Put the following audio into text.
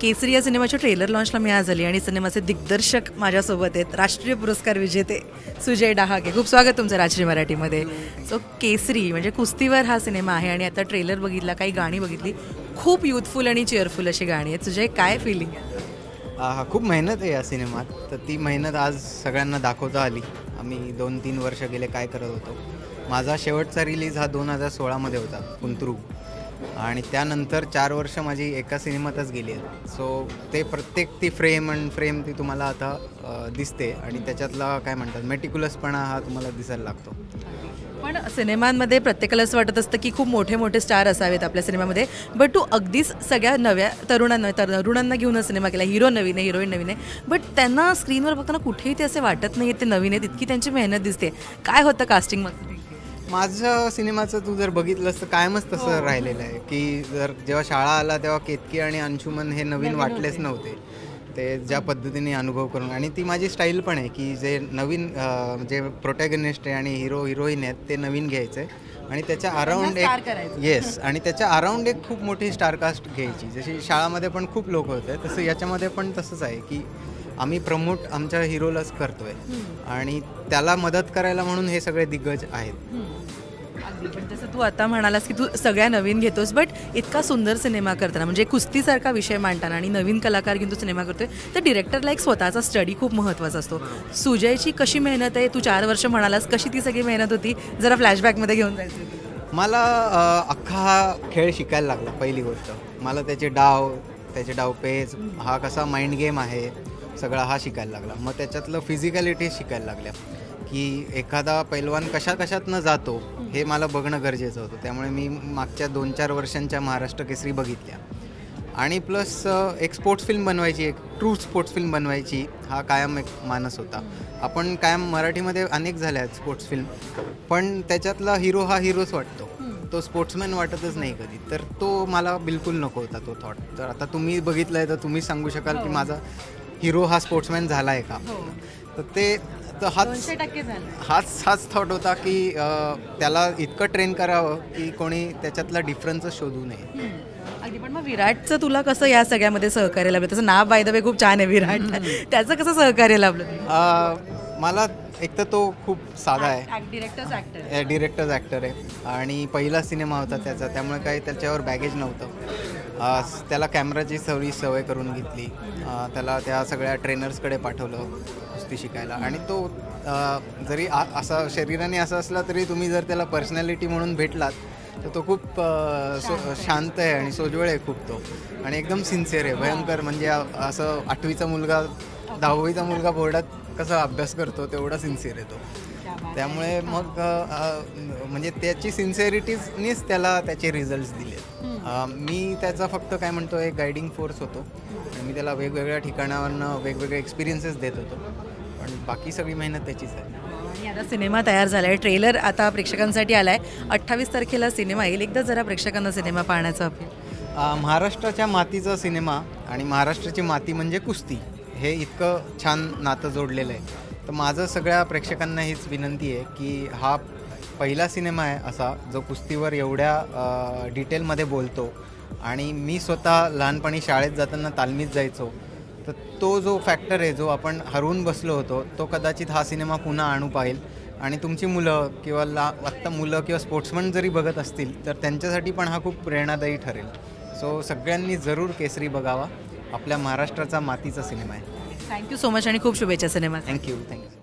केसरी या सिनेमाच्या ट्रेलर लॉन्चला मी आज आली आणि सिनेमाचे दिग्दर्शक माझ्यासोबत आहेत. राष्ट्रीय पुरस्कार विजेते सुजय डहाके खूप स्वागत तुमचं राष्ट्रीय मराठीमध्ये. सो केसरी म्हणजे कुस्तीवर हा सिनेमा आहे आणि आता ट्रेलर बघितला काही गाणी बघितली. खूप युथफुल आणि चेअरफुल अशी गाणी आहेत. सुजय काय फिलिंग आहे? हा खूप मेहनत आहे या सिनेमात. तर ती मेहनत आज सगळ्यांना दाखवता आली. आम्ही दोन तीन वर्ष गेले काय करत होतो. माझा शेवटचा रिलीज हा दोन हजार सोळामध्ये होता कुंतरू. आणि त्यानंतर चार वर्ष माझी एका सिनेमातच गेली आहेत सो ते प्रत्येक ती फ्रेम अँड फ्रेम ती तुम्हाला आता दिसते. आणि त्याच्यातला काय म्हणतात मेटिक्युलसपणा हा तुम्हाला दिसायला लागतो. पण सिनेमांमध्ये प्रत्येकाला असं वाटत असतं की खूप मोठे मोठे स्टार असावेत आपल्या सिनेमामध्ये. बट तू अगदीच सगळ्या नव्या तरुणांना तरुणांना घेऊनच सिनेमा केला. हिरो नवीन आहे हिरोईन नवीन आहे. बट त्यांना स्क्रीनवर बघताना कुठेही ते असे वाटत नाही ते नवीन आहेत. इतकी त्यांची मेहनत दिसते. काय होतं कास्टिंग माझं सिनेमाचं तू जर बघितलंस तर कायमच तसं राहिलेलं आहे की जर जेव्हा शाळा आला तेव्हा केतकी आणि अंशुमन हे नवीन वाटलेच नव्हते. ते ज्या पद्धतीने अनुभव करून आणि ती माझी स्टाईल पण आहे की जे नवीन जे प्रोटॅगनिस्ट आहे आणि हिरो हिरोईन आहेत ते नवीन घ्यायचे. आणि त्याच्या अराउंड star एक. येस आणि त्याच्या अराउंड एक खूप मोठी स्टारकास्ट घ्यायची. जशी शाळामध्ये पण खूप लोक होते तसं याच्यामध्ये पण तसंच आहे की आम्ही प्रमोट आमच्या हिरोलाच करतोय. आणि त्याला मदत करायला म्हणून हे सगळे दिग्गज आहेत. पण जसं तू आता म्हणालास की तू सगळ्या नवीन घेतोस बट इतका सुंदर सिनेमा करताना म्हणजे कुस्तीसारखा विषय मांडताना आणि नवीन कलाकार घेऊन तू सिनेमा करतोय तर डिरेक्टरला एक स्वतःचा स्टडी खूप महत्त्वाचा असतो. सुजयची कशी मेहनत आहे? तू चार वर्ष म्हणालास कशी ती सगळी मेहनत होती? जरा फ्लॅशबॅकमध्ये घेऊन जायचं. मला अख्खा हा खेळ शिकायला लागला पहिली गोष्ट. मला त्याचे डाव त्याचे डाव पेज हा कसा माइंड गेम आहे सगळा हा शिकायला लागला. मग त्याच्यातलं फिजिकॅलिटी शिकायला लागल्या. की एखादा पैलवान कशा कशातनं जातो हे मला बघणं गरजेचं होतं. त्यामुळे मी मागच्या दोन चार वर्षांच्या महाराष्ट्र केसरी बघितल्या. आणि प्लस एक स्पोर्ट्स फिल्म बनवायची एक ट्रू स्पोर्ट्स फिल्म बनवायची हा कायम एक मानस होता. आपण कायम मराठीमध्ये अनेक झाल्या आहेत स्पोर्ट्स फिल्म पण त्याच्यातला हिरो हा हिरोच वाटतो. तो स्पोर्ट्समॅन वाटतच नाही कधी. तर तो मला बिलकुल नको होता तो थॉट तर आता तुम्ही बघितलंय तर तुम्ही सांगू शकाल की माझा हिरो हा स्पोर्ट्समॅन झाला आहे का तर ते तर हाच दोनशे टक्के झालं. हाच हाच थॉट होता की अं, त्याला इतकं ट्रेन करावं की कोणी त्याच्यातला डिफरन्सच शोधू नये. अगदी पण मग विराटचं तुला कसं या सगळ्यामध्ये सहकार्य लाभलं? त्याचं नाव बाय द वे खूप छान आहे विराट. त्याचं कसं सहकार्य लाभलं? अं, मला एक तर तो खूप साधा आहे. डिरेक्टर्स ऍक्टर डिरेक्टर्स ॲक्टर आहे. आणि पहिला सिनेमा होता त्याचा. त्यामुळे काही त्याच्यावर बॅगेज नव्हतं. अं, त्याला कॅमेराची सवयी सवय करून घेतली. अं, त्याला त्या सगळ्या ट्रेनर्सकडे पाठवलं. कुस्ती शिकायला. आणि तो जरी आ- असा शरीराने असं असला तरी तुम्ही जर त्याला पर्सनॅलिटी म्हणून भेटलात तर तो खूप शांत आहे. आणि सोज्वळ आहे खूप तो. आणि एकदम सिन्सिअर आहे. भयंकर म्हणजे असं आठवीचा मुलगा दहावीचा मुलगा बोर्डात कसा अभ्यास करतो तेवढा सिन्सिअर आहे तो. त्यामुळे मग म्हणजे त्याची सिन्सिअरिटीजनीच त्याला त्याचे रिझल्ट दिले. मी त्याचा फक्त काय म्हणतो एक गायडिंग फोर्स होतो. आणि मी त्याला वेगवेगळ्या ठिकाणावरनं वेगवेगळे एक्सपिरियन्सेस देत होतो. पण बाकी सगळी मेहनत त्याचीच आहे. आणि आता सिनेमा तयार झाला आहे ट्रेलर आता प्रेक्षकांसाठी आला आहे अठ्ठावीस तारखेला सिनेमा येईल. एकदा जरा प्रेक्षकांना सिनेमा पाहण्याचं महाराष्ट्राच्या मातीचा सिनेमा आणि महाराष्ट्राची माती म्हणजे कुस्ती हे इतकं छान नातं जोडलेलं आहे. तर माझं सगळ्या प्रेक्षकांना हीच विनंती आहे की हा पहिला सिनेमा आहे असा जो कुस्तीवर एवढ्या डिटेलमध्ये बोलतो. आणि मी स्वतः लहानपणी शाळेत जाताना तालमीत जायचो. तर तो जो फॅक्टर आहे जो आपण हरवून बसलो होतो तो कदाचित हा सिनेमा पुन्हा आणू पाहिल. आणि तुमची मुलं किंवा ला आत्ता मुलं किंवा स्पोर्ट्समन जरी बघत असतील तर त्यांच्यासाठी पण हा खूप प्रेरणादायी ठरेल. सो सगळ्यांनी जरूर केसरी बघावा. आपल्या महाराष्ट्राचा मातीचा सिनेमा आहे. थँक्यू सो मच आणि खूप शुभेच्छा सिनेमा थँक्यू थँक्यू